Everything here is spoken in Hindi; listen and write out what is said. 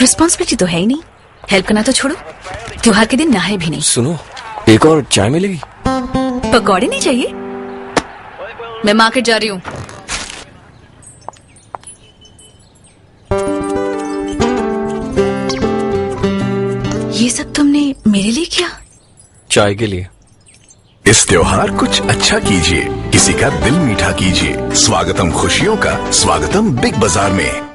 रिस्पॉन्सिबिलिटी तो है ही नहीं। हेल्प करना तो छोड़ो। त्योहार के दिन नहाए भी नहीं। सुनो एक और चाय मिलेगी। पकौड़े नहीं चाहिए? मैं मार्केट जा रही हूँ। ये सब तुमने मेरे लिए किया? चाय के लिए। इस त्योहार कुछ अच्छा कीजिए। किसी का दिल मीठा कीजिए। स्वागतम खुशियों का स्वागतम बिग बाज़ार में।